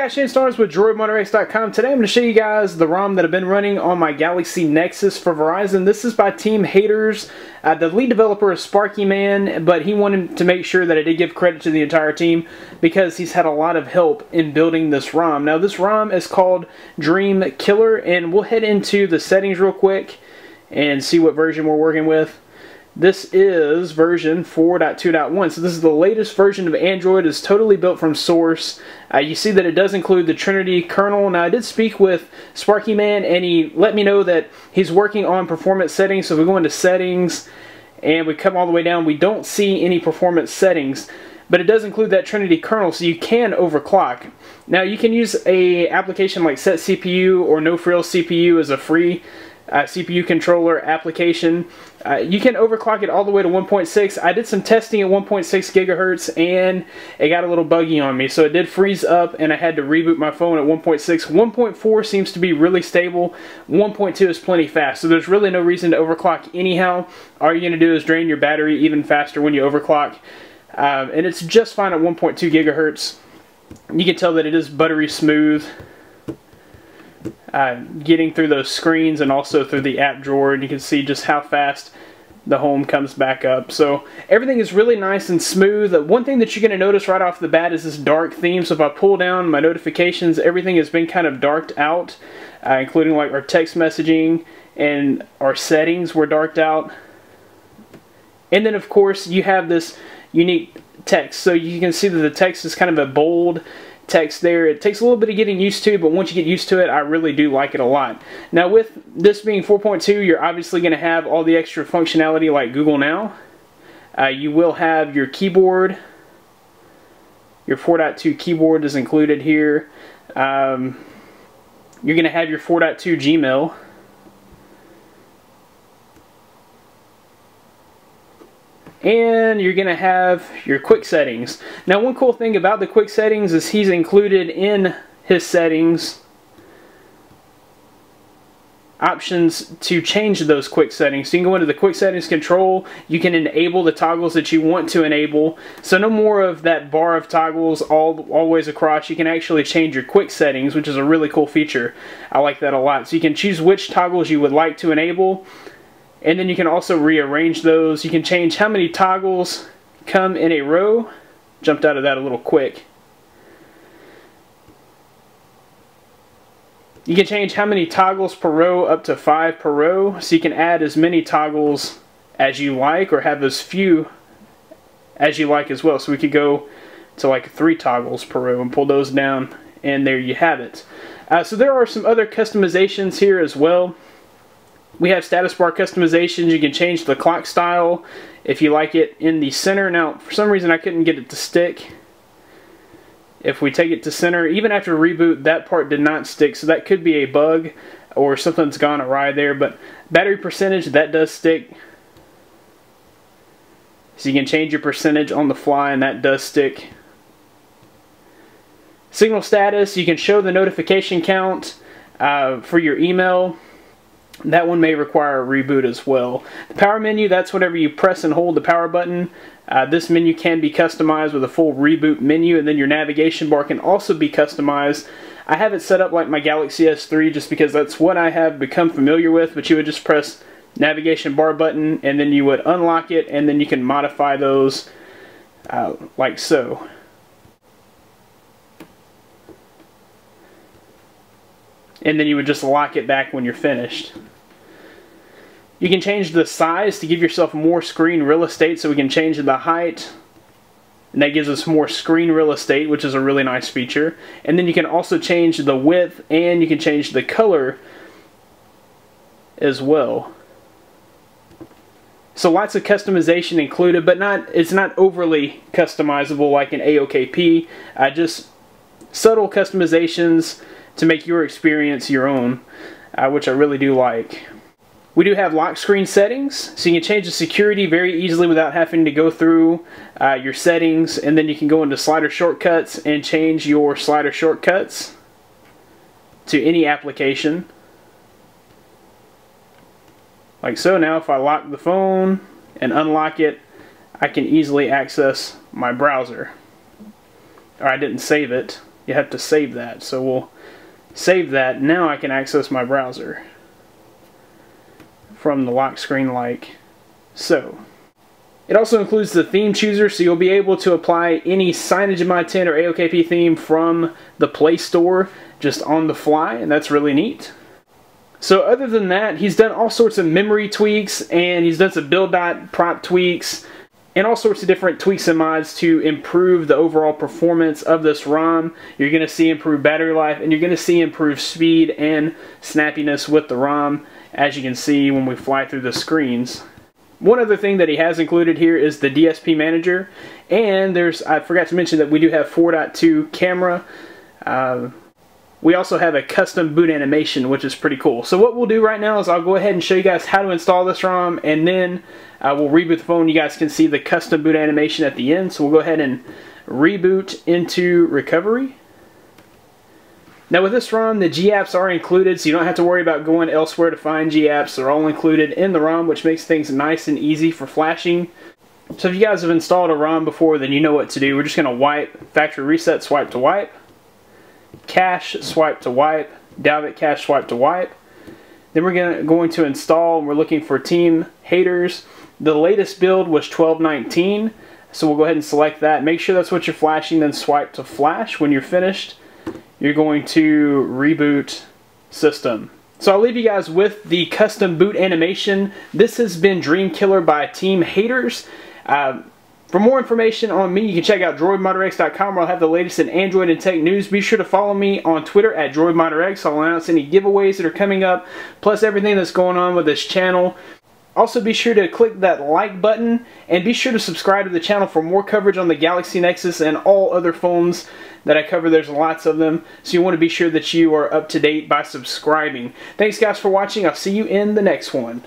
guys, Shane Starnes with DroidModderX.com. Today I'm going to show you guys the ROM that I've been running on my Galaxy Nexus for Verizon. This is by Team Haters. Uh, the lead developer is Sparky Man, but he wanted to make sure that I did give credit to the entire team because he's had a lot of help in building this ROM. Now this ROM is called Dream Killer, and we'll head into the settings real quick and see what version we're working with. This is version 4.2.1, so this is the latest version of Android. It's totally built from source. Uh, you see that it does include the Trinity kernel. Now, I did speak with Sparky Man, and he let me know that he's working on performance settings. So we go into settings, and we come all the way down. We don't see any performance settings, but it does include that Trinity kernel, so you can overclock. Now, you can use a application like SetCPU or No Frills CPU as a free uh, CPU controller application. Uh, you can overclock it all the way to 1.6. I did some testing at 1.6 gigahertz and it got a little buggy on me. So it did freeze up and I had to reboot my phone at 1.6. 1.4 seems to be really stable. 1.2 is plenty fast. So there's really no reason to overclock anyhow. All you're going to do is drain your battery even faster when you overclock. Um, and it's just fine at 1.2 gigahertz. You can tell that it is buttery smooth uh, getting through those screens and also through the app drawer and you can see just how fast the home comes back up. So everything is really nice and smooth. One thing that you're going to notice right off the bat is this dark theme. So if I pull down my notifications, everything has been kind of darked out, uh, including like our text messaging and our settings were darked out. And then of course you have this unique text. So you can see that the text is kind of a bold text there. It takes a little bit of getting used to, but once you get used to it, I really do like it a lot. Now with this being 4.2, you're obviously going to have all the extra functionality like Google Now. Uh, you will have your keyboard. Your 4.2 keyboard is included here. Um, you're going to have your 4.2 Gmail. And you're going to have your quick settings. Now one cool thing about the quick settings is he's included in his settings options to change those quick settings. So you can go into the quick settings control, you can enable the toggles that you want to enable. So no more of that bar of toggles all always across. You can actually change your quick settings, which is a really cool feature. I like that a lot. So you can choose which toggles you would like to enable and then you can also rearrange those. You can change how many toggles come in a row. Jumped out of that a little quick. You can change how many toggles per row up to five per row. So you can add as many toggles as you like or have as few as you like as well. So we could go to like three toggles per row and pull those down and there you have it. Uh, so there are some other customizations here as well. We have status bar customizations. You can change the clock style if you like it in the center. Now, for some reason I couldn't get it to stick. If we take it to center, even after reboot, that part did not stick, so that could be a bug or something's gone awry there, but battery percentage, that does stick. So you can change your percentage on the fly and that does stick. Signal status, you can show the notification count uh, for your email that one may require a reboot as well. The power menu, that's whenever you press and hold the power button. Uh, this menu can be customized with a full reboot menu and then your navigation bar can also be customized. I have it set up like my Galaxy S3 just because that's what I have become familiar with, but you would just press navigation bar button and then you would unlock it and then you can modify those uh, like so. and then you would just lock it back when you're finished. You can change the size to give yourself more screen real estate so we can change the height. And that gives us more screen real estate which is a really nice feature. And then you can also change the width and you can change the color as well. So lots of customization included but not it's not overly customizable like an AOKP uh, just subtle customizations to make your experience your own, uh, which I really do like. We do have lock screen settings, so you can change the security very easily without having to go through uh, your settings, and then you can go into slider shortcuts and change your slider shortcuts to any application. Like so, now if I lock the phone and unlock it, I can easily access my browser. Or I didn't save it, you have to save that. So we'll save that. Now I can access my browser from the lock screen like so. It also includes the theme chooser, so you'll be able to apply any CyanogenMod 10 or AOKP theme from the Play Store just on the fly, and that's really neat. So other than that, he's done all sorts of memory tweaks, and he's done some build dot prop tweaks, and all sorts of different tweaks and mods to improve the overall performance of this ROM. You're going to see improved battery life, and you're going to see improved speed and snappiness with the ROM, as you can see when we fly through the screens. One other thing that he has included here is the DSP manager and there's I forgot to mention that we do have 4.2 camera uh, we also have a custom boot animation which is pretty cool so what we'll do right now is I'll go ahead and show you guys how to install this ROM and then uh, we'll reboot the phone you guys can see the custom boot animation at the end so we'll go ahead and reboot into recovery now with this ROM, the G-apps are included, so you don't have to worry about going elsewhere to find G-apps. They're all included in the ROM, which makes things nice and easy for flashing. So if you guys have installed a ROM before, then you know what to do. We're just going to wipe, factory reset, swipe to wipe, cache, swipe to wipe, Dalvik cache, swipe to wipe. Then we're gonna, going to install, and we're looking for Team Haters. The latest build was 1219, so we'll go ahead and select that. Make sure that's what you're flashing, then swipe to flash when you're finished you're going to reboot system. So I'll leave you guys with the custom boot animation. This has been Dream Killer by Team Haters. Uh, for more information on me, you can check out droidmodderx.com where I'll have the latest in Android and tech news. Be sure to follow me on Twitter at droidmodderx. I'll announce any giveaways that are coming up, plus everything that's going on with this channel. Also be sure to click that like button and be sure to subscribe to the channel for more coverage on the Galaxy Nexus and all other phones that I cover. There's lots of them, so you want to be sure that you are up to date by subscribing. Thanks guys for watching. I'll see you in the next one.